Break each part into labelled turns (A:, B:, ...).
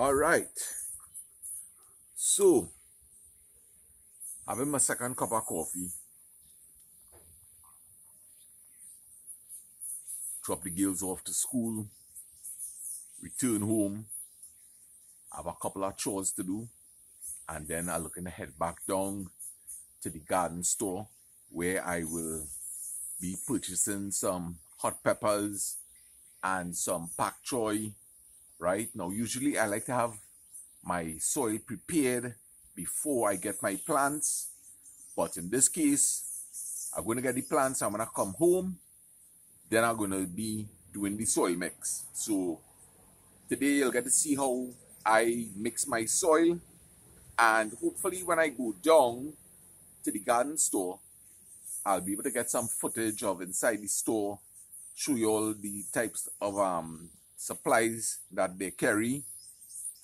A: All right. So, having my second cup of coffee. Drop the girls off to school. Return home. Have a couple of chores to do. And then I'm looking to head back down to the garden store where I will be purchasing some hot peppers and some pak choy right? Now usually i like to have my soil prepared before i get my plants. But in this case i'm going to get the plants i'm going to come home then i'm going to be doing the soil mix. So today you'll get to see how i mix my soil and hopefully when i go down to the garden store I'll be able to get some footage of inside the store, show you all the types of um, supplies that they carry,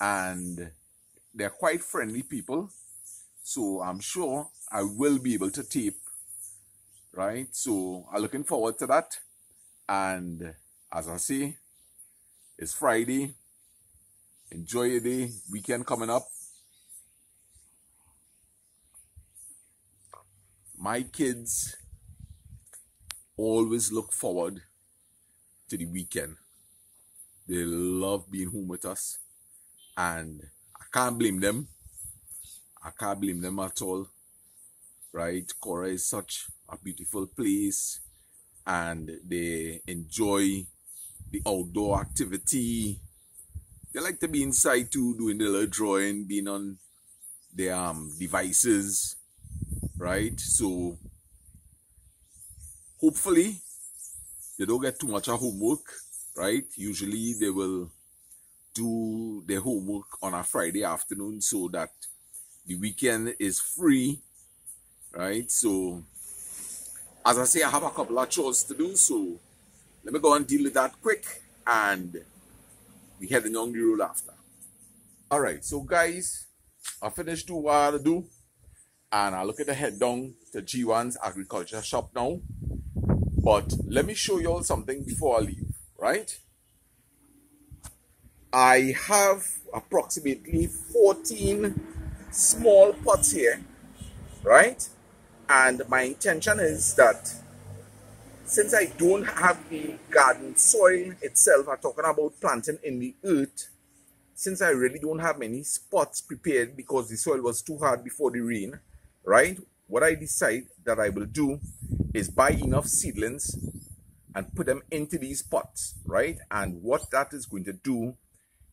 A: and they're quite friendly people. So I'm sure I will be able to tape, right? So I'm looking forward to that. And as I say, it's Friday. Enjoy your day, weekend coming up. my kids always look forward to the weekend. They love being home with us, and I can't blame them. I can't blame them at all. Right? Caura is such a beautiful place, and they enjoy the outdoor activity. They like to be inside too, doing the little drawing, being on their um, devices right? So hopefully they don't get too much of homework, right? Usually they will do their homework on a Friday afternoon so that the weekend is free, right? So as I say, I have a couple of chores to do, so let me go and deal with that quick and we heading on the road after. All right, so guys, I finished doing what I do and I look at the head down to G1's agriculture shop now. But let me show you all something before I leave, right? I have approximately 14 small pots here, right? And my intention is that since I don't have the garden soil itself, I'm talking about planting in the earth, since I really don't have many spots prepared because the soil was too hard before the rain, right? What I decide that I will do is buy enough seedlings and put them into these pots, right? And what that is going to do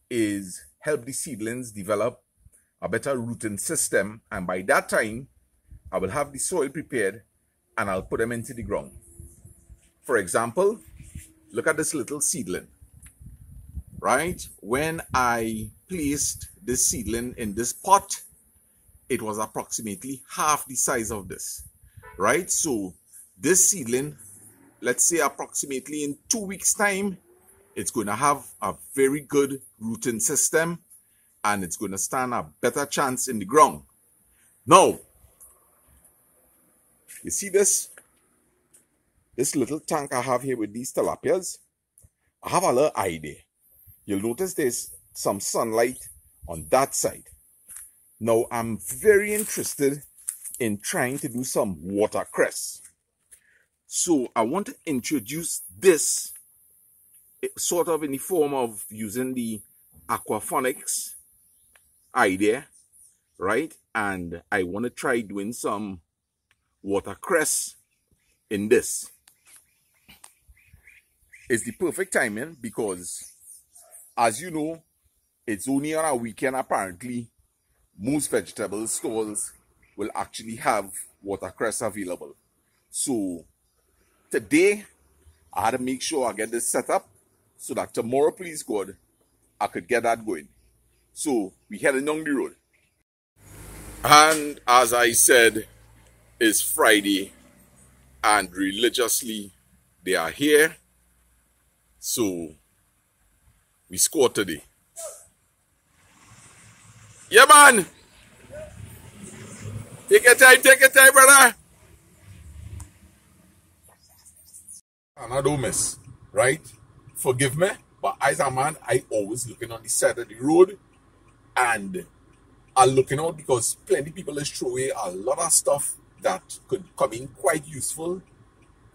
A: is help the seedlings develop a better rooting system. And by that time, I will have the soil prepared and I'll put them into the ground. For example, look at this little seedling, right? When I placed this seedling in this pot, it was approximately half the size of this, right? So this seedling, let's say approximately in two weeks time, it's going to have a very good rooting system and it's going to stand a better chance in the ground. Now, you see this? This little tank I have here with these tilapias, I have a little idea. You'll notice there's some sunlight on that side. Now, I'm very interested in trying to do some watercress. So I want to introduce this eh, sort of in the form of using the aquaponics idea, right? And I want to try doing some watercress in this. It's the perfect timing because, as you know, it's only on a weekend apparently most vegetable stores will actually have watercress available. So today, I had to make sure I get this set up so that tomorrow, please God, I could get that going. So we heading down the road. And as I said, it's Friday and religiously they are here. So we score today. Yeah, man. Take your time, take your time, brother. And I don't miss, right? Forgive me, but as a man, I always looking on the side of the road and are looking out because plenty people is throw away a lot of stuff that could come in quite useful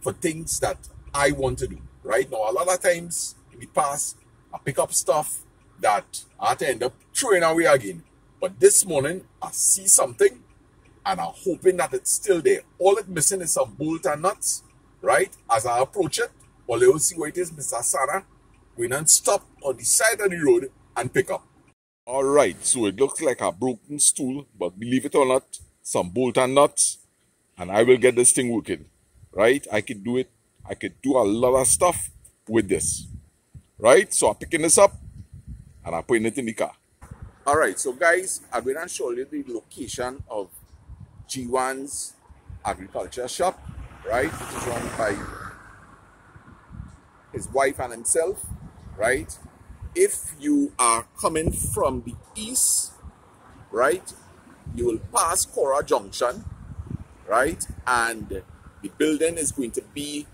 A: for things that I want to do. Right now, a lot of times in the past, I pick up stuff that I had to end up throwing away again. But this morning, I see something and I'm hoping that it's still there. All it's missing is some bolt and nuts, right? As I approach it, well, you will see where it is, Mr. Sana. We then stop on the side of the road and pick up. All right, so it looks like a broken stool, but believe it or not, some bolt and nuts, and I will get this thing working, right? I could do it. I could do a lot of stuff with this, right? So I'm picking this up, and I'm putting it in the car. All right, so guys, I'm going to show you the location of G1's agriculture shop, right? Which is run by his wife and himself, right? If you are coming from the east, right, you will pass Caura Junction, right? And the building is going to be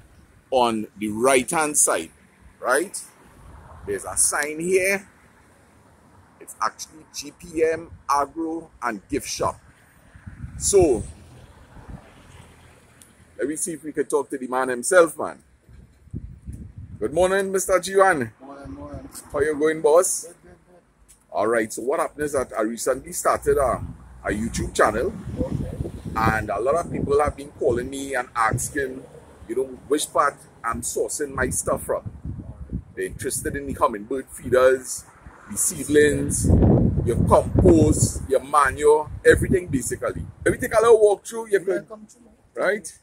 A: on the right hand side, right? There's a sign here. It's actually GPM Agro and Gift Shop. So, let me see if we can talk to the man himself, man. Good morning, Mr. G1.
B: Morning, morning.
A: How you going, boss?
B: Good, good, good.
A: All right. So what happened is that I recently started a, a YouTube channel,
B: Okay.
A: and a lot of people have been calling me and asking, you know, which part I'm sourcing my stuff from. They're interested in the hummingbird feeders, the seedlings, your compost, your manure, everything basically. Let me take a little walk through. You could,
B: Welcome to
A: right?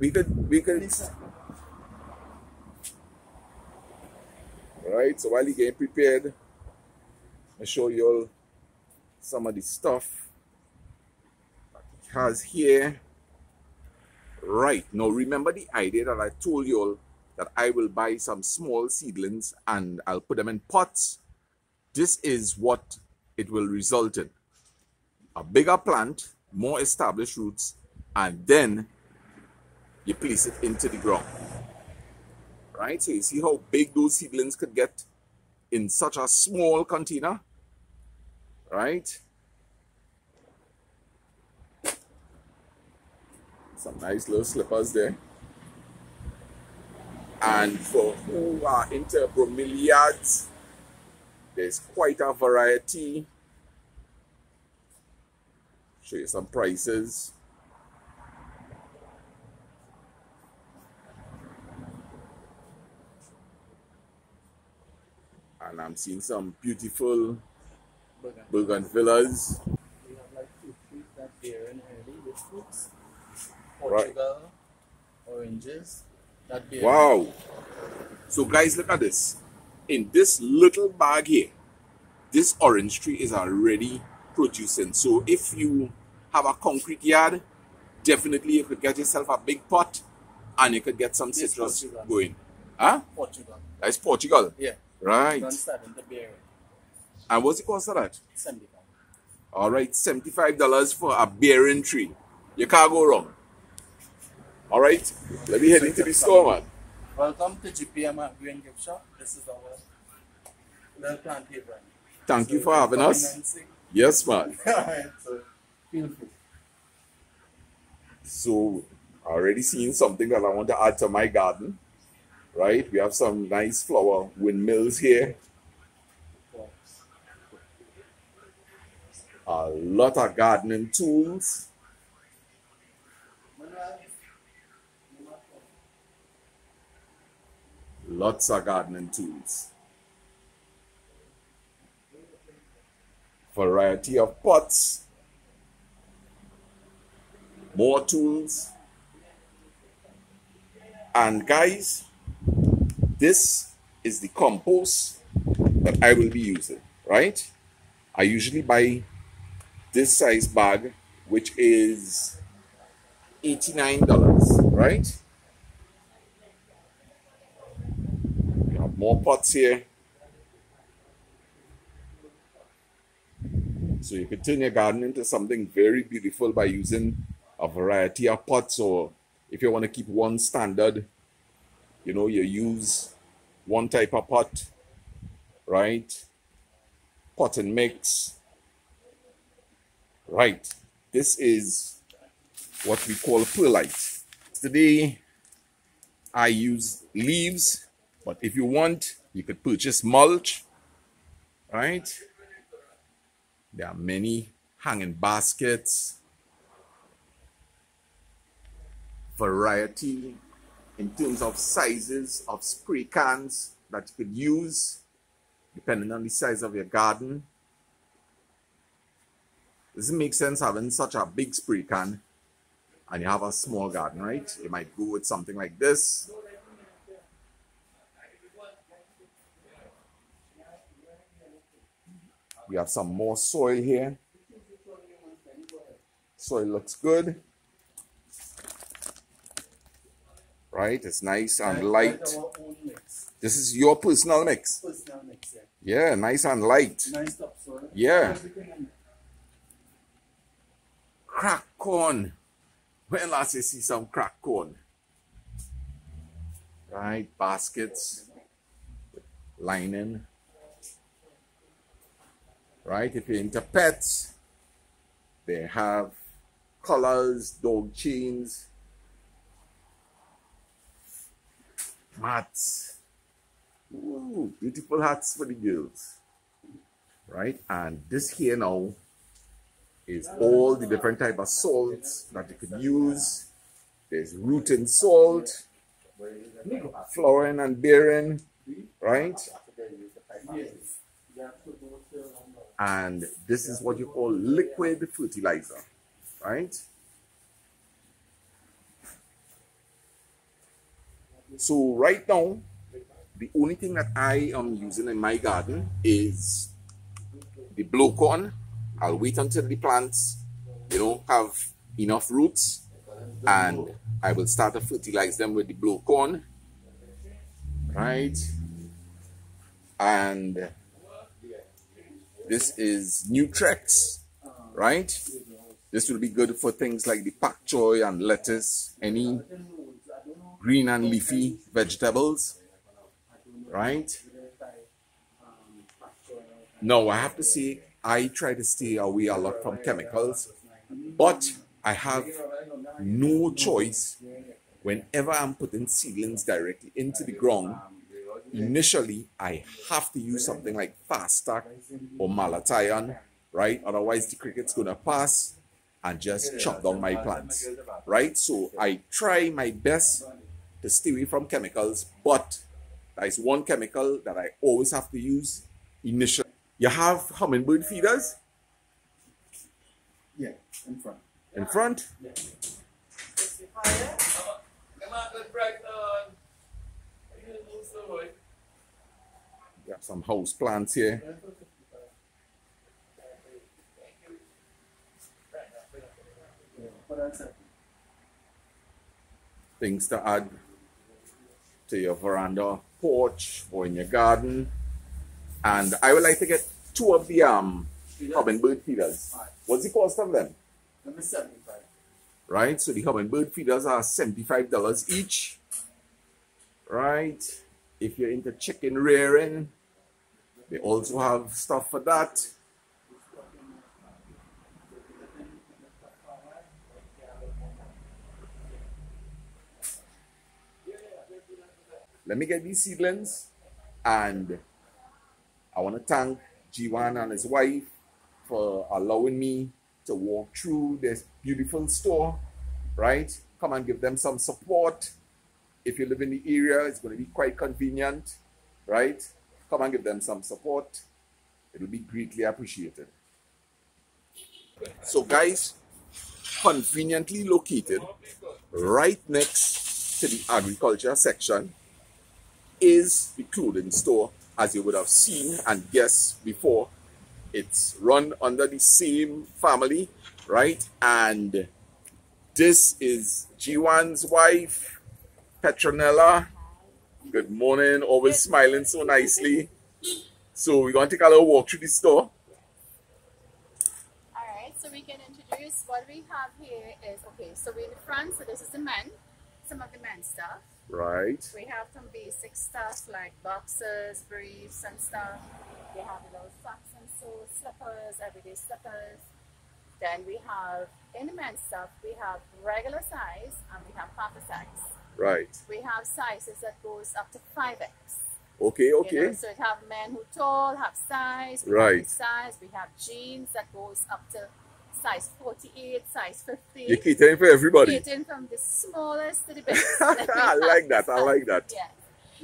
A: We, we could, we could, right? So while you're getting prepared, I show you all some of the stuff that it has here. Right now, remember the idea that I told you all that I will buy some small seedlings and I'll put them in pots. This is what it will result in a bigger plant, more established roots, and then you place it into the ground right? So you see how big those seedlings could get in such a small container, right? Some nice little slippers there. And for who are into bromeliads, there's quite a variety. Show you some prices. And I'm seeing some beautiful
B: Burger.
A: bougainvilleas.
B: We have like two trees that bear in early with fruits.
A: Right.
B: Portugal, oranges, that bear.
A: Wow. So guys, look at this. In this little bag here, this orange tree is already producing. So if you have a concrete yard, definitely you could get yourself a big pot and you could get some
B: This
A: citrus
B: Portugal.
A: going. Huh?
B: Portugal.
A: That's Portugal.
B: Yeah.
A: Right.
B: Don't to bear.
A: And what's the cost of that?
B: 75.
A: All right, $75 for a bearing tree. You can't go wrong. All right, let me head into the store, man.
B: Welcome to GPM Agri and Gift Shop. This is our little plant here,
A: Thank
B: So
A: you for having us. Yes, man.
B: Alright, so feel free.
A: So, I already seen something that I want to add to my garden. Right, we have some nice flower windmills here. A lot of gardening tools. Lots of gardening tools. Variety of pots. More tools. And guys, this is the compost that I will be using, right? I usually buy this size bag, which is $89, right? We have more pots here. So you can turn your garden into something very beautiful by using a variety of pots or if you want to keep one standard, you know, you use one type of pot, right? Pot and mix. Right, this is what we call perlite. Today, I use leaves, but if you want, you could purchase mulch, right? There are many hanging baskets, variety in terms of sizes of spray cans that you could use depending on the size of your garden. Does it make sense having such a big spray can and you have a small garden, right? You might go with something like this. We have some more soil here. Soil looks good. Right, it's nice and light. This is your personal mix.
B: Personal mix, yeah.
A: Yeah, nice and light.
B: Nice topsoil.
A: Eh?
B: Yeah. In it.
A: Crack corn. When last you see some crack corn? Right, baskets, lining. Right, if you're into pets, they have collars, dog chains, mats. Ooh, beautiful hats for the girls. Right, and this here now is all the different type of salts that you could use. There's rooting salt, flowering and bearing, right? And this is what you call liquid fertilizer, right? So right now, the only thing that I am using in my garden is the blow corn. I'll wait until the plants, you know, have enough roots and I will start to fertilize them with the blow corn. Right? And this is Nutrex, right? This will be good for things like the pak choy and lettuce, any green and leafy vegetables, right? No, I have to say, I try to stay away a lot from chemicals, but I have no choice whenever I'm putting seedlings directly into the ground. Initially, I have to use something like Fastac or Malathion, right? Otherwise, the cricket's gonna pass and just chop down my plants, right? So I try my best to stay away from chemicals, but there is one chemical that I always have to use initially. You have hummingbird feeders
B: yeah, in front.
A: in front. You have some house plants here.
B: Yeah. But that's it.
A: things to add to your veranda porch or in your garden. And I would like to get two of the um hummingbird feeders. What's the cost of them?
B: Number 75.
A: Right? So the hummingbird feeders are $75 each. Right? If you're into chicken rearing, they also have stuff for that. Let me get these seedlings and I want to thank G1 and his wife for allowing me to walk through this beautiful store, right? Come and give them some support. If you live in the area, it's going to be quite convenient, right? Come and give them some support. It will be greatly appreciated. So, guys, conveniently located right next to the agriculture section is the clothing store, as you would have seen and guessed before. It's run under the same family, right? And this is G1's wife, Petronella. Good morning, always smiling so nicely. So we're gonna take a little walk through the store.
C: Alright, so we can introduce what we have here is okay, so we're in the front, so this is the men, some of the men's stuff.
A: Right.
C: We have some basic stuff like boxers, briefs and stuff. We have little socks and So slippers, everyday slippers. Then we have in the men's stuff, we have regular size and we have half a size.
A: Right.
C: We have sizes that goes up to 5x.
A: Okay,
C: You know,
A: okay.
C: so it have men who tall, have size, we
A: Right.
C: have size, we have jeans that goes up to size 48, size 50.
A: You're catering for everybody.
C: Catering from the smallest to the biggest.
A: I like that. I like that.
C: Yeah.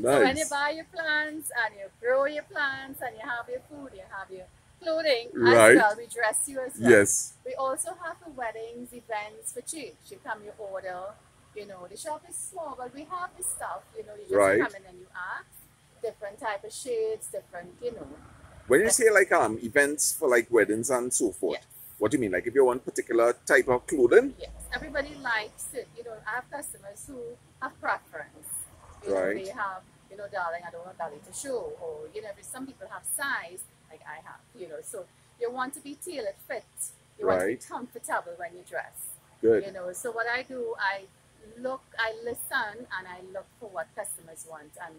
C: So when you buy your plants and you grow your plants and you have your food, you have your clothing
A: Right.
C: as well. We dress you as well.
A: Yes.
C: We also have the weddings, events, for church. You come, you order. You know, the shop is small, but we have the stuff. You know, you just
A: Right.
C: come in and you ask. Different type of shades, different, you know.
A: When you say like um events for like weddings and so forth,
C: Yes.
A: What do you mean? Like if you want particular type of clothing?
C: Yes, everybody likes it. You know, I have customers who have preference. You know,
A: Right.
C: they have, you know, darling, I don't want darling to show, or you know, some people have size like I have. You know, so you want to be tailored fit. You want to be
A: Right.
C: comfortable when you dress.
A: Good.
C: You know, so what I do, I look, I listen, and I look for what customers want, and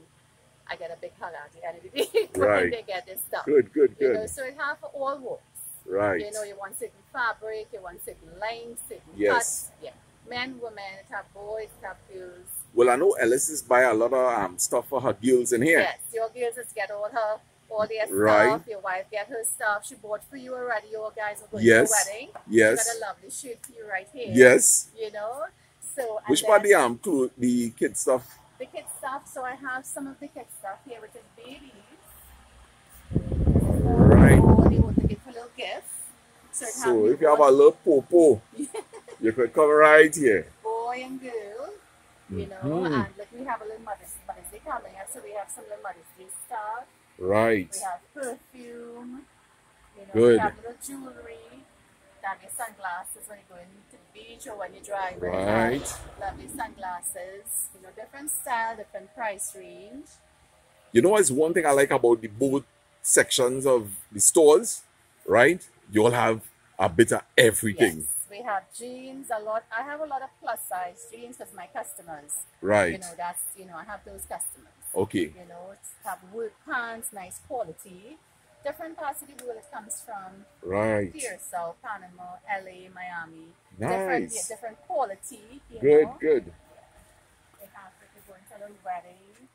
C: I get a big hug at the end of the day when
A: Right.
C: they get this stuff.
A: Good, good, good.
C: You know, so it have for all walks.
A: Right.
C: You know, you want certain fabric, you want certain length, certain
A: Yes.
C: cuts. Yeah. Men, women, it have boys, it have girls.
A: Well, I know Ellis is buy a lot of um stuff for her girls in here.
C: Yes, your girls just get all her all their
A: Right.
C: stuff. Your wife get her stuff. She bought for you already. Your guys are going
A: Yes.
C: to a wedding.
A: Yes.
C: She got a lovely shirt for you right here.
A: Yes.
C: You know. So
A: Which part the um the kid stuff?
C: the kid stuff. So I have some of the kid stuff here, which is babies. This is all
A: Right.
C: Want a little gift. So,
A: So if you have a little popo, you could come right here.
C: boy and girl, you know,
A: Mhm.
C: and like we have a little Mother's, Mother's Day coming up, so we have some little Mother's Day stuff.
A: Right.
C: We have perfume, you know,
A: Good.
C: we have little jewelry, your sunglasses when you're going to the beach or when you're driving.
A: Right.
C: Lovely sunglasses, you know, different style, different price range.
A: You know, it's one thing I like about the both sections of the stores, right? You all have a bit of everything.
C: Yes, we have jeans, a lot. I have a lot of plus size jeans because my customers,
A: Right.
C: you know, that's, you know, I have those customers.
A: Okay.
C: you know, have work pants, nice quality. Different parts of the world it comes from.
A: Right.
C: Here, so Panama, LA, Miami. Different, yeah, different quality.
A: Good,
C: know.
A: good.
C: They have if you're going to a wedding.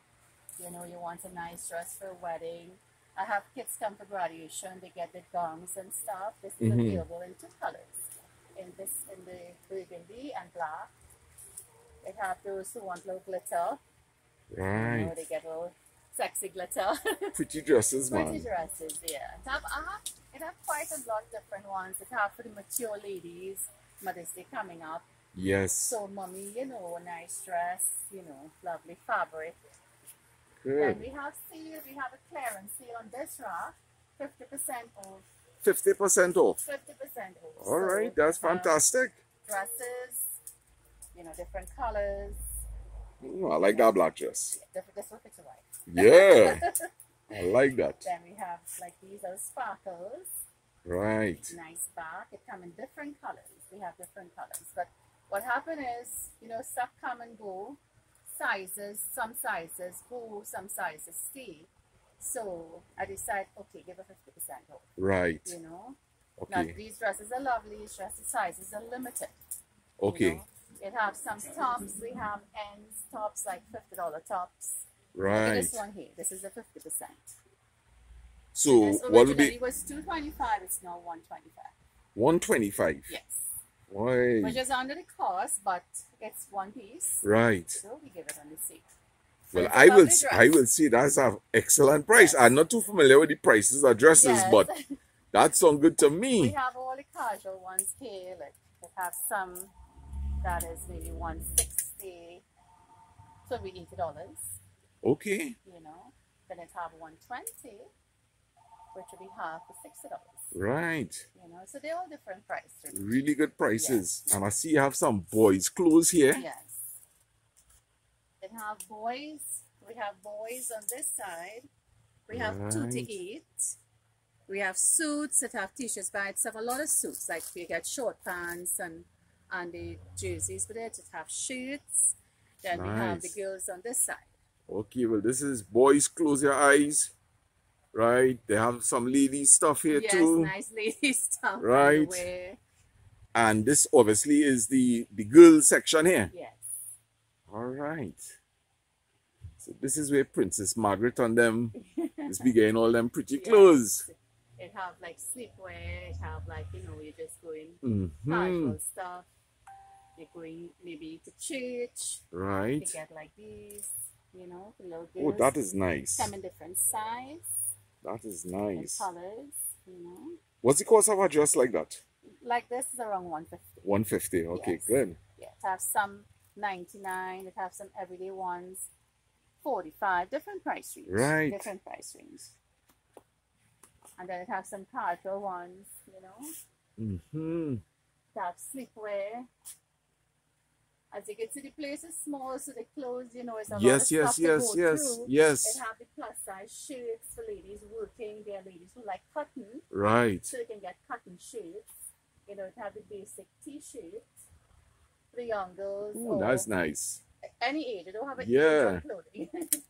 C: You know, you want a nice dress for a wedding. I have kids come for graduation. They get the gowns and stuff. This is
A: Mhm.
C: available in two colors. In this, in the burgundy and black. They have those who want little glitter. You know,
A: Right.
C: they get little sexy glitter.
A: Pretty dresses, man.
C: Pretty dresses, yeah. It have, uh, it have quite a lot different ones. It have for the mature ladies, Mother's Day coming up.
A: Yes.
C: So, mommy, you know, nice dress, you know, lovely fabric. Then we have sale, we have a clearance sale on this rack, 50% off.
A: 50% off.
C: 50% off.
A: All right.
C: So,
A: That's
C: uh,
A: fantastic.
C: dresses, you know, different colors.
A: Ooh, I like that black dress.
C: This will fit your wife.
A: Yeah. I like that.
C: Then we have like these are sparkles.
A: Right.
C: nice back. It come in different colors. We have different colors. But what happened is, you know, stuff come and go. Sizes, some sizes go, some sizes stay. So I decide, okay, give a fifty percent off.
A: Right.
C: You know,
A: Okay.
C: now these dresses are lovely. These dresses sizes are limited. you
A: Okay.
C: know. It have some tops. We have ends tops like fifty dollar tops. Look at
A: Right.
C: this one here. This is a fifty percent.
A: So
C: This
A: what would be
C: was two twenty five. It's now one twenty five.
A: 125?
C: Yes.
A: Why?
C: which is under the cost, but it's one piece.
A: Right.
C: So we give it on the seat.
A: Well, I will.
C: dress.
A: I will see. That's an excellent price. I'm not too familiar with the prices of dresses,
C: Yes.
A: but that sounds good to me.
C: we have all the casual ones here. Like we have some that is maybe one sixty, so we eighty dollars.
A: Okay.
C: You know, then it have one twenty, which will be half for sixty dollars.
A: Right.
C: You know, so they're all different prices.
A: Really good prices. And I see you have some boys' clothes here.
C: Yes. Then have boys. We have boys on this side. We have two to eight. We have suits that have t-shirts by itself. A lot of suits, like we get short pants and and the jerseys but they just have shirts. Then we have the girls on this side.
A: Okay. Well, this is boys' close your eyes. Right. They have some lady stuff here
C: yes,
A: too.
C: nice lady stuff.
A: Right. And this obviously is the the girl section here.
C: Yes.
A: All right. So this is where Princess Margaret and them is be getting all them pretty
C: Yes.
A: clothes.
C: It have like sleepwear. It have like you know you're just going
A: hmm
C: casual stuff. You're going maybe to church. You
A: Right.
C: get like these. You know, the little
A: Oh, that is nice.
C: Come in different size
A: That is nice.
C: colors. You know,
A: What's the cost of a dress like that?
C: like this is around one fifty.
A: 150. Okay,
C: Yes.
A: good.
C: Yeah, it have some 99, it have some everyday ones, 45, different price range.
A: Right.
C: Different price range. And then it have some casual ones, you know.
A: hmm
C: It have sleepwear. As you can see, the place is small, so they close, you know, it's a lot of
A: Yes,
C: stuff
A: yes,
C: to
A: yes,
C: go
A: yes,
C: through.
A: yes.
C: It have the plus size shirts for ladies working. There are ladies who like cotton,
A: Right.
C: so you can get cotton shirts. You know, it have the basic the young girls.
A: Ooh, that's nice.
C: any age. They don't have an
A: Yeah.
C: age clothing.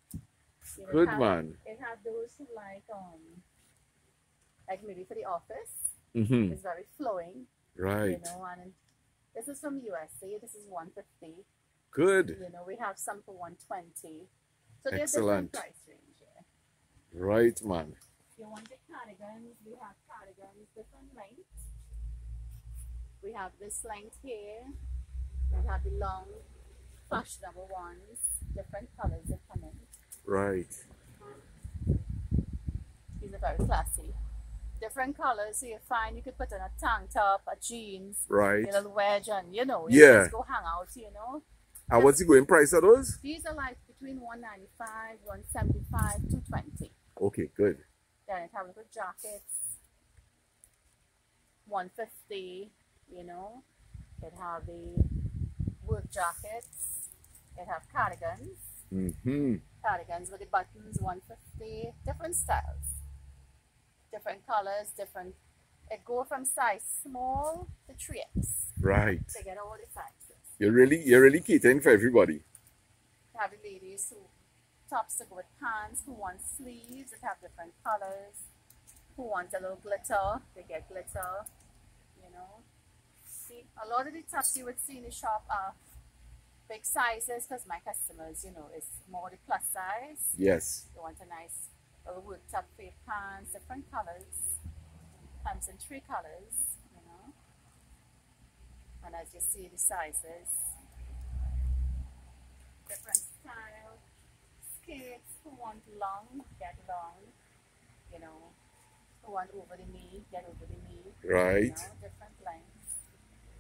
C: You know,
A: Good
C: have,
A: man.
C: It have those who like um like maybe for the office.
A: Mm -hmm.
C: It's very flowing.
A: Right.
C: You know, and this is from USC. This is one fifty.
A: Good.
C: You know, we have some for one twenty. So there's
A: Excellent.
C: price range here.
A: Right, man.
C: If you want the cardigans, we have cardigans different lengths. We have this length here. We have the long fashionable ones, different colors that come in.
A: Right.
C: These are very classy. Different colors, so you find you could put on a tank top, a jeans,
A: Right.
C: a little wedge, and you know, you
A: Yeah.
C: just go hang out, you know.
A: And what's the going price of those?
C: These are like between 195, 175, 220.
A: Okay, good.
C: Then it have little jackets, 150, you know. It have the work jackets. It have cardigans.
A: hmm
C: cardigans with the buttons 150 different styles different colors different it go from size small to 3x
A: Right.
C: to get all the sizes
A: You're really you're really catering for everybody.
C: you have the ladies who tops to go with pants who want sleeves that have different colors who want a little glitter they get glitter you know see a lot of the tops you would see in the shop are big sizes because my customers you know is more the plus size
A: Yes.
C: They want a nice little wood top fade pants, different colors. Comes in three colors, you know. And as you see the sizes, different style. Skirts who want long, get long. You know, who want over the knee, get over the knee.
A: Right.
C: You know, different lengths.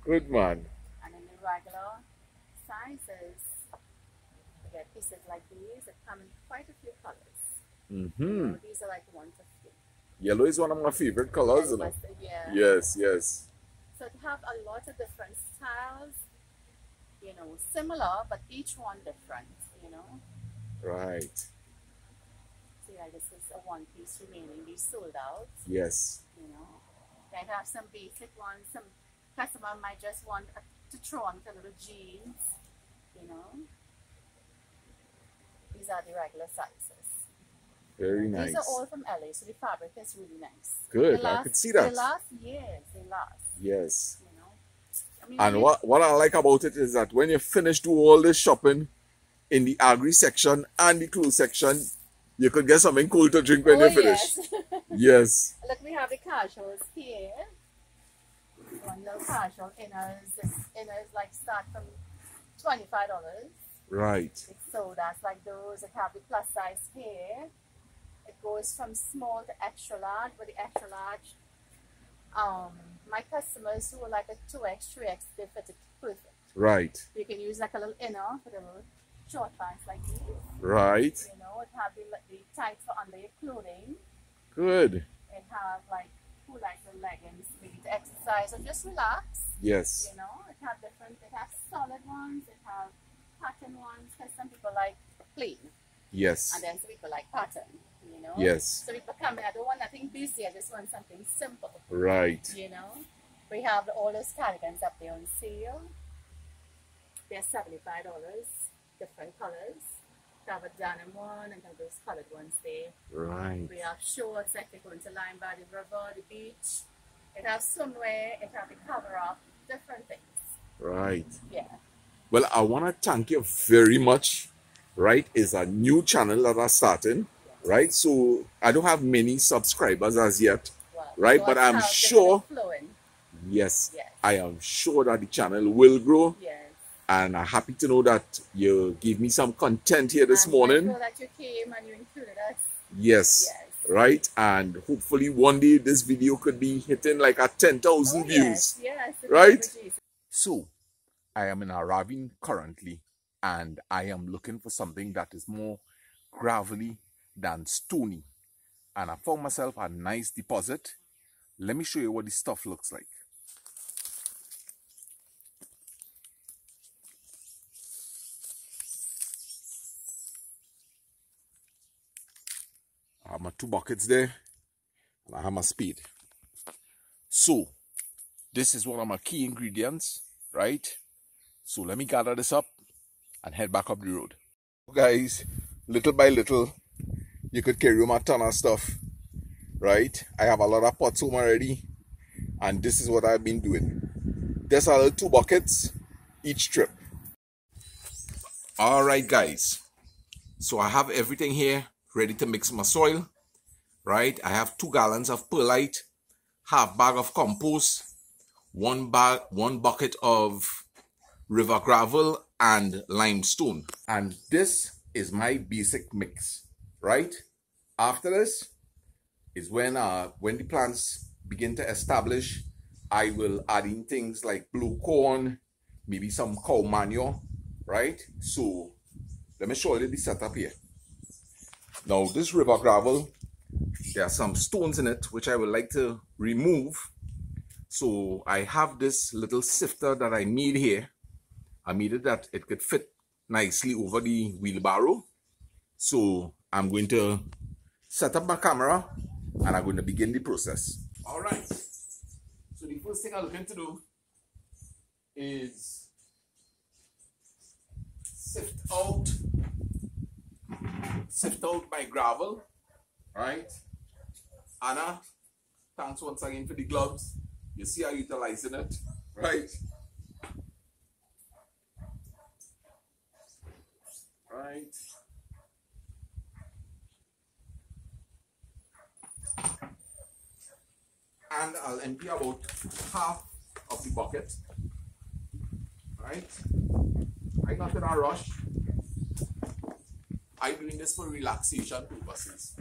A: Good man.
C: And in the regular sizes, you get pieces like these that come in quite a few colors.
A: Hmm
C: know, these are like 150.
A: Yellow is one of my favorite colors. know.
C: Yeah.
A: Yes, yes.
C: So they have a lot of different styles, you know, similar, but each one different, you know.
A: Right.
C: See, like this is a one piece remaining, these sold out,
A: Yes.
C: you know. Then have some basic ones, some customer might just want a, to throw on a little jeans, you know. These are the regular sizes.
A: Very nice.
C: These are all from LA, so the fabric is really nice.
A: Good,
C: They
A: I
C: last,
A: could see that.
C: They last years, they last,
A: Yes.
C: you know. I mean,
A: And what, what I like about it is that when you finish do all this shopping in the agri section and the clothes section, you could get something cool to drink when
C: oh,
A: you finish.
C: yes.
A: Yes.
C: Look, we have the casuals here. One little casual inners. This inners like start from twenty five dollars.
A: Right.
C: So that's like those that have the plus size here. Goes from small to extra large, but the extra large, um, my customers who are like a two X, three X, they fit it perfect.
A: Right.
C: You can use like a little inner with a little short pants like these.
A: Right.
C: You know, it have the, the tights for under your clothing.
A: Good.
C: It have like who like the leggings, maybe to exercise or just relax.
A: Yes.
C: You know, it have different. It have solid ones. It have pattern ones. Because some people like plain,
A: Yes.
C: and then some people like pattern. You know.
A: Yes.
C: So people come. I don't want nothing busy. I just want something simple.
A: Right.
C: You know. We have all those cardigans up there on sale. They're seventy-five dollars, different colors. to have a denim one and have those colored ones there.
A: Right.
C: We have shorts like they're going to line by the river, the beach. It has swimwear, it has a cover up, different things.
A: Right.
C: Yeah.
A: Well, I want to thank you very much. Right, it's a new channel that I'm starting. Right, so I don't have many subscribers as yet.
C: Well,
A: Right,
C: so
A: but I'm sure- Yes,
C: Yes.
A: I am sure that the channel will grow,
C: Yes.
A: and I'm happy to know that you gave me some content here this
C: I'm
A: morning.
C: grateful that you came and you included us.
A: Yes,
C: Yes.
A: right, and hopefully one day this video could be hitting like a ten thousand
C: Oh,
A: views.
C: Yes, yes.
A: Right?
C: name of Jesus.
A: So, I am in a ravine currently, and I am looking for something that is more gravelly than stony. And I found myself a nice deposit. Let me show you what this stuff looks like. I have my two buckets there, and I have my spade. So, this is one of my key ingredients, right? So let me gather this up and head back up the road. Guys, little by little, you could carry my ton of stuff, right? I have a lot of pots home already, and this is what I've been doing. There's a little two buckets each trip. All right, guys. So I have everything here ready to mix my soil, right? I have two gallons of perlite, half bag of compost, one bag, one bucket of river gravel and limestone. And this is my basic mix, right? After this is when uh when the plants begin to establish, I will add in things like blue corn, maybe some cow manure, right? So let me show you the setup here. Now this river gravel, there are some stones in it which I would like to remove. So I have this little sifter that I made here. I made it that it could fit nicely over the wheelbarrow. So I'm going to set up my camera and I'm going to begin the process. All right. So the first thing I'm looking to do is sift out sift out my gravel, right? Anna, thanks once again for the gloves. You see how utilizing it, right? Right. And I'll empty about half of the bucket. Right? I'm not in a rush. I'm doing this for relaxation purposes.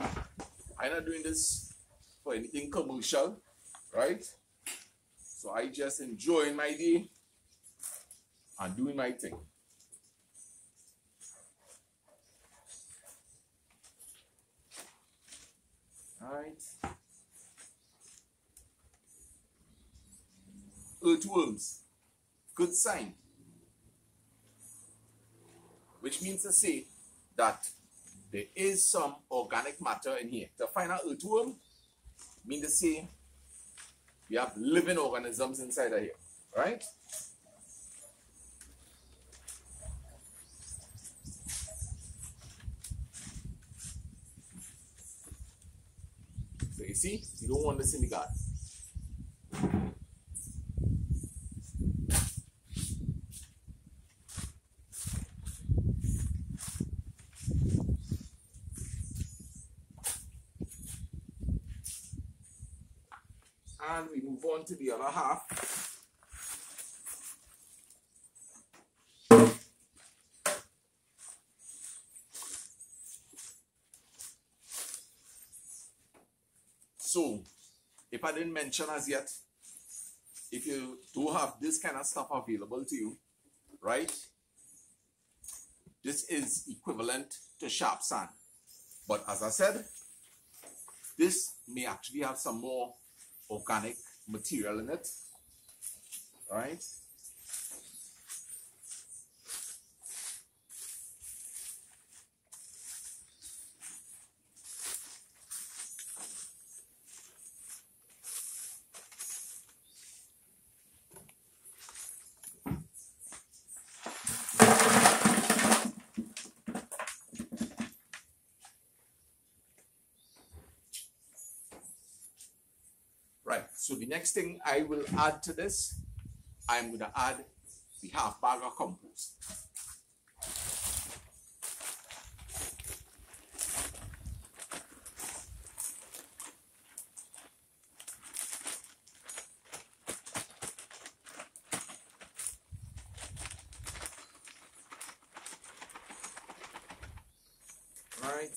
A: I'm not doing this for anything commercial, right? So I just enjoying my day and doing my thing. Right. Earthworms. Good sign. Which means to say that there is some organic matter in here. To find out earthworm, mean to say we have living organisms inside of here, right? So you see, you don't want this in the garden. And we move on to the other half. So, if I didn't mention as yet, if you do have this kind of stuff available to you, right? This is equivalent to sharp sand. But as I said, this may actually have some more organic material in it, right? Right, so the next thing I will add to this, I'm going to add the half bag of compost. Right.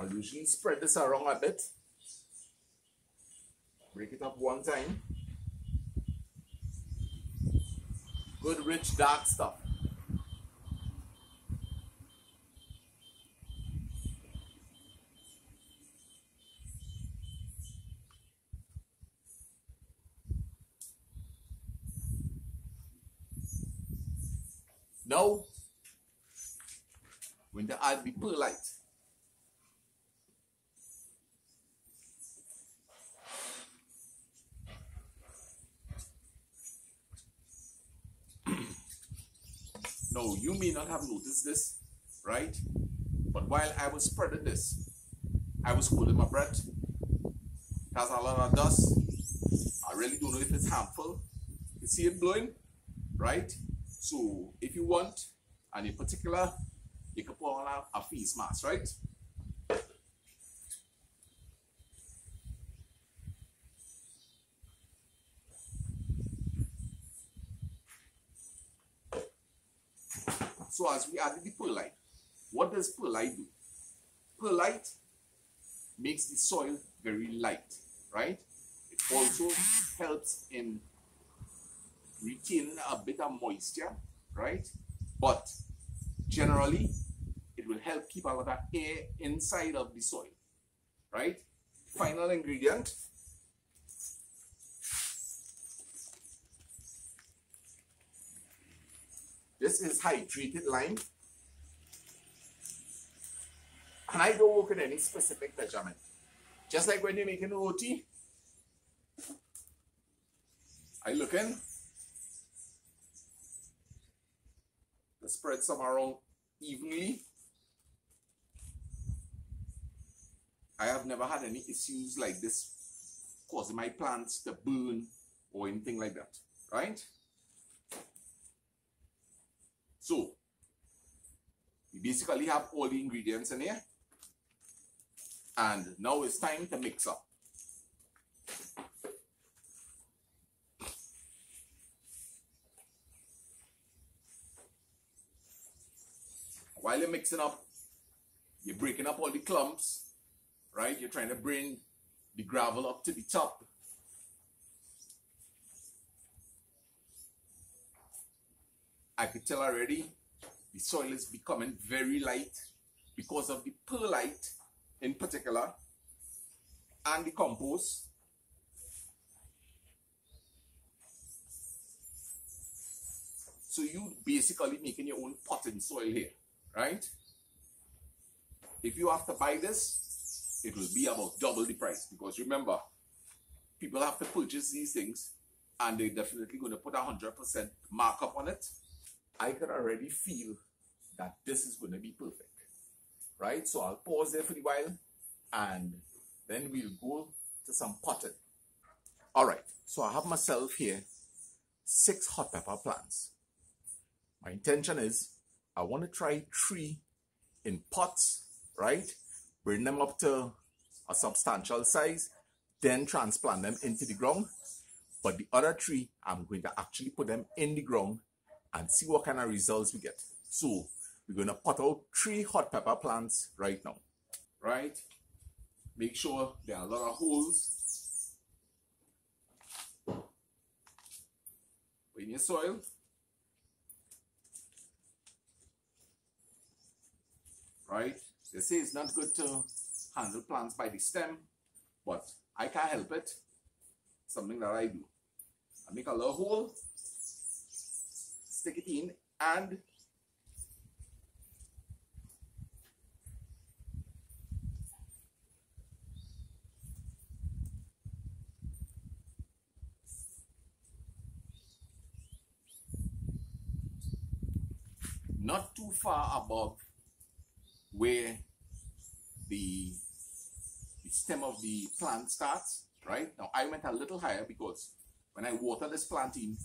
A: I'll usually spread this around a bit. Break it up one time. Good rich dark stuff. Now, when the add the perlite, No, you may not have noticed this, right? But while I was spreading this, I was holding my breath. Has a lot of dust. I really don't know if it's harmful. You see it blowing, right? So if you want, and in particular, you can put on a, a face mask, right? So as we added the perlite, what does perlite do? Perlite makes the soil very light, right? It also helps in retaining a bit of moisture, right? But generally, it will help keep a lot of air inside of the soil, right? Final ingredient. This is hydrated lime. And I don't work in any specific measurement. Just like when you're making roti, I look in, to spread some around evenly. I have never had any issues like this causing my plants to burn or anything like that, right? So, we basically have all the ingredients in here. And now it's time to mix up. While you're mixing up, you're breaking up all the clumps, right? You're trying to bring the gravel up to the top. I could tell already the soil is becoming very light because of the perlite in particular and the compost. So you basically making your own potting soil here, right? If you have to buy this, it will be about double the price because remember, people have to purchase these things and they're definitely going to put a 100% markup on it. I can already feel that this is going to be perfect, right? So I'll pause there for a while and then we'll go to some potting. All right, so I have myself here six hot pepper plants. My intention is I want to try three in pots, right? Bring them up to a substantial size, then transplant them into the ground. But the other three, I'm going to actually put them in the ground and see what kind of results we get. So we're going to pot out three hot pepper plants right now, right? Make sure there are a lot of holes in your soil. Right? They say it's not good to handle plants by the stem, but I can't help it. Something that I do. I make a little hole, stick it in, and not too far above where the, the stem of the plant starts, right? Now I went a little higher because when I water this planting,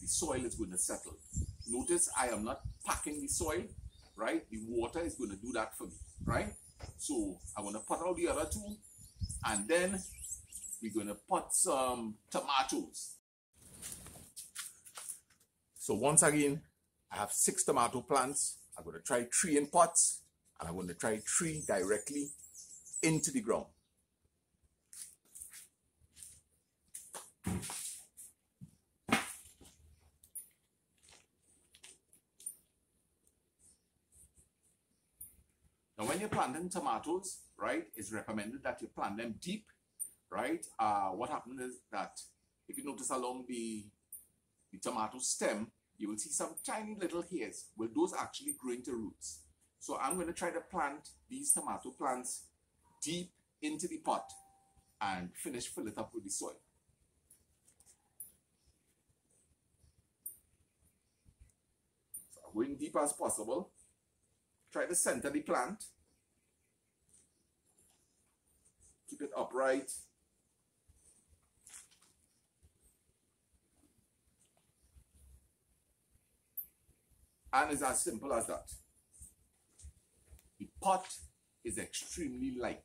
A: the soil is going to settle. Notice I am not packing the soil, right? The water is going to do that for me, right? So I'm going to put out the other two and then we're going to put some tomatoes. So once again, I have six tomato plants. I'm going to try three in pots and I'm going to try three directly into the ground. Now, when you're planting tomatoes, right, it's recommended that you plant them deep, right? Uh, what happens is that if you notice along the, the tomato stem, you will see some tiny little hairs. Well, those actually grow into roots. So I'm going to try to plant these tomato plants deep into the pot and finish fill it up with the soil. So going deep as possible. Try to center the plant. Keep it upright. And it's as simple as that. The pot is extremely light.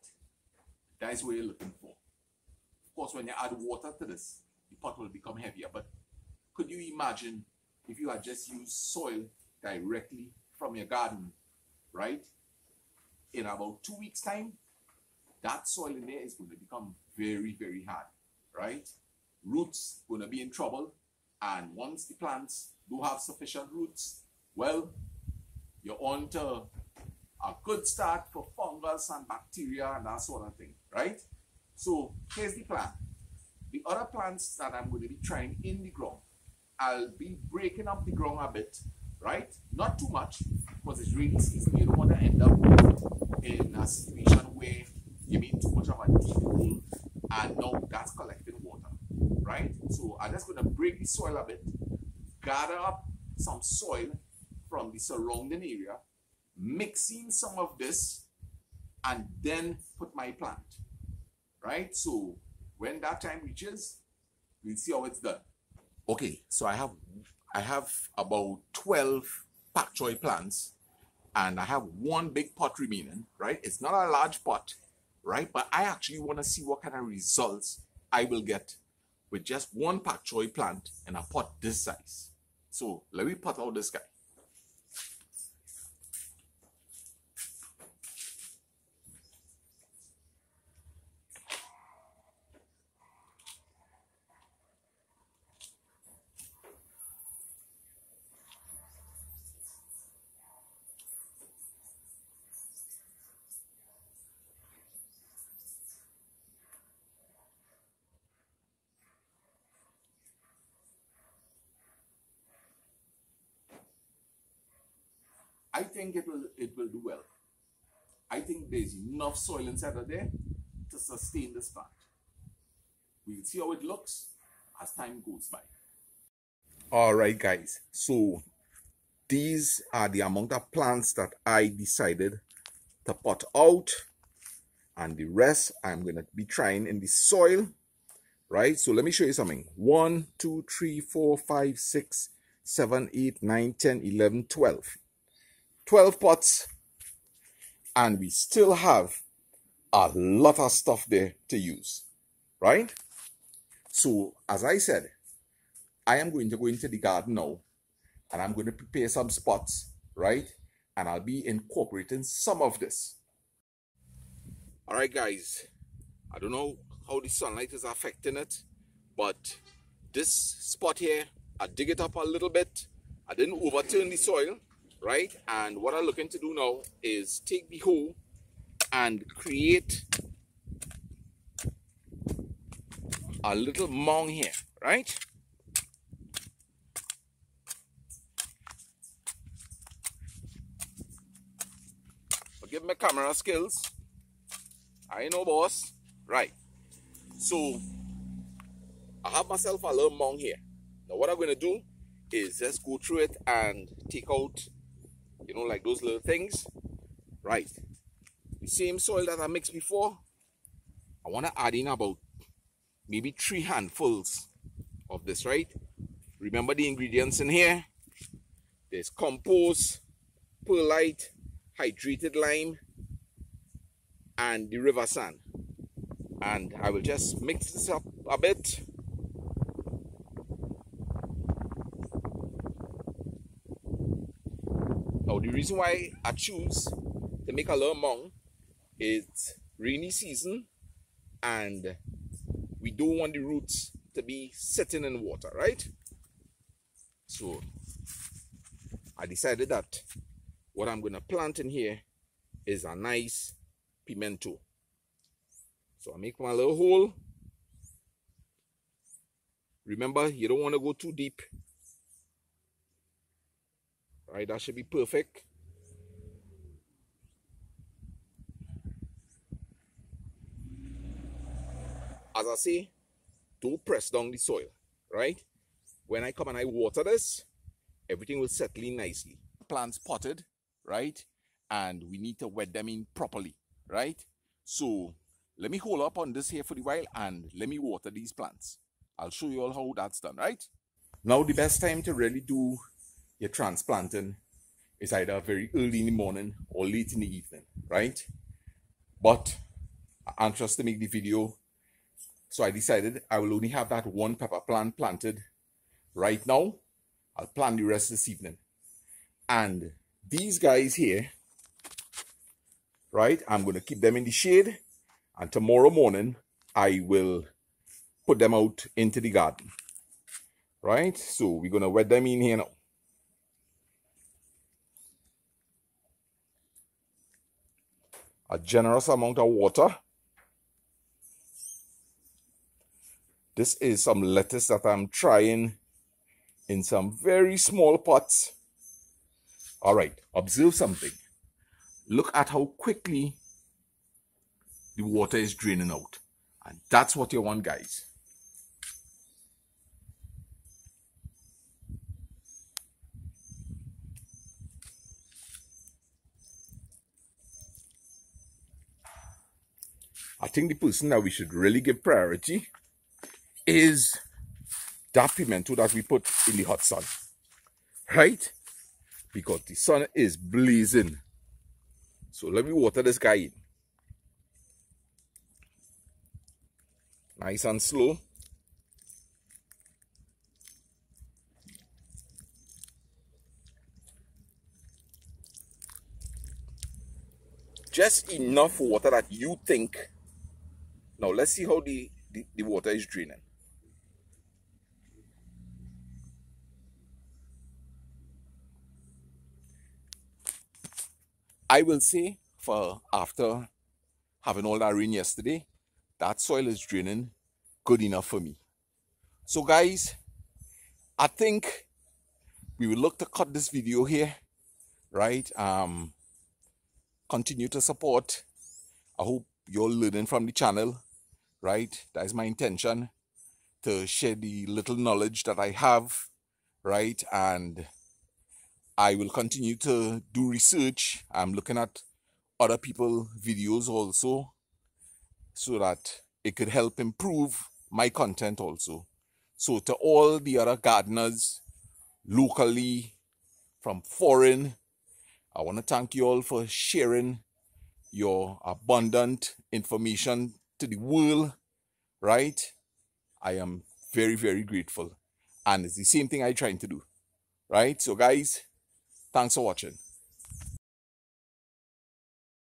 A: That is what you're looking for. Of course, when you add water to this, the pot will become heavier. But could you imagine if you had just used soil directly from your garden right? In about two weeks' time, that soil in there is going to become very, very hard, right? Roots going to be in trouble. And once the plants do have sufficient roots, well, you're on to a good start for fungus and bacteria and that sort of thing, right? So here's the plan. The other plants that I'm going to be trying in the ground, I'll be breaking up the ground a bit right? Not too much, because it's really season. You don't want to end up in a situation where you mean too much of a deep hole and now that's collecting water, right? So I'm just going to break the soil a bit, gather up some soil from the surrounding area, mixing some of this, and then put my plant, right? So when that time reaches, we'll see how it's done. Okay, so I have I have about 12 pak choy plants and I have one big pot remaining, right? It's not a large pot, right? But I actually want to see what kind of results I will get with just one pak choy plant in a pot this size. So let me pot out this guy. I think it will it will do well. I think there's enough soil inside of there to sustain this plant. We'll see how it looks as time goes by. Alright guys, so these are the amount of plants that I decided to pot out and the rest I'm going to be trying in the soil right so let me show you something 1 2 3 4 5 6 7 8 9 10 11 12 12 pots and we still have a lot of stuff there to use, right? So, as I said, I am going to go into the garden now and I'm going to prepare some spots, right? And I'll be incorporating some of this. All right, guys, I don't know how the sunlight is affecting it, but this spot here, I dig it up a little bit. I didn't overturn the soil right? And what I'm looking to do now is take the hoe and create a little mound here, right? Forgive my camera skills. I know, boss. Right. So, I have myself a little mound here. Now, what I'm going to do is just go through it and take out you know, like those little things, Right. The same soil that I mixed before, I want to add in about maybe three handfuls of this, right? Remember the ingredients in here? There's compost, perlite, hydrated lime, and the river sand. And I will just mix this up a bit. The reason why I choose to make a little mong is rainy season and we don't want the roots to be sitting in water, right? So I decided that what I'm going to plant in here is a nice pimento. So I make my little hole. Remember, you don't want to go too deep. Right, that should be perfect. As I say, don't press down the soil, right? When I come and I water this, everything will settle in nicely. Plants potted, right? And we need to wet them in properly, right? So let me hold up on this here for a while and let me water these plants. I'll show you all how that's done, right? Now the best time to really do your transplanting is either very early in the morning or late in the evening, right? But I'm anxious to make the video, so I decided I will only have that one pepper plant planted right now. I'll plant the rest this evening. And these guys here, right, I'm going to keep them in the shade. And tomorrow morning, I will put them out into the garden. Right? So we're going to wet them in here now. A generous amount of water. This is some lettuce that I'm trying in some very small pots. All right, observe something. Look at how quickly the water is draining out. And that's what you want, guys. I think the person that we should really give priority is that pimento that we put in the hot sun. Right? Because the sun is blazing. So let me water this guy in. Nice and slow. Just enough water that you think. Now let's see how the, the, the water is draining. I will say for after having all that rain yesterday, that soil is draining good enough for me. So guys, I think we will look to cut this video here, right? Um, continue to support. I hope you're learning from the channel, right? That is my intention to share the little knowledge that I have, right? And I will continue to do research. I'm looking at other people videos also so that it could help improve my content also. So to all the other gardeners locally from foreign, I want to thank you all for sharing your abundant information to the world, right? I am very, very grateful. And it's the same thing I'm trying to do, right? So guys, Thanks for watching.